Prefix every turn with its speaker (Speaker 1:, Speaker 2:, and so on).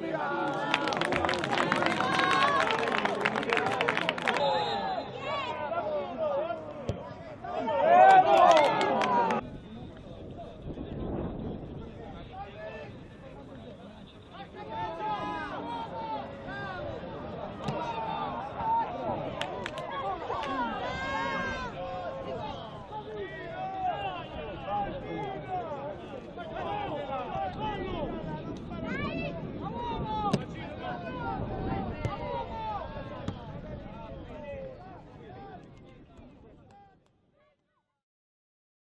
Speaker 1: Gracias.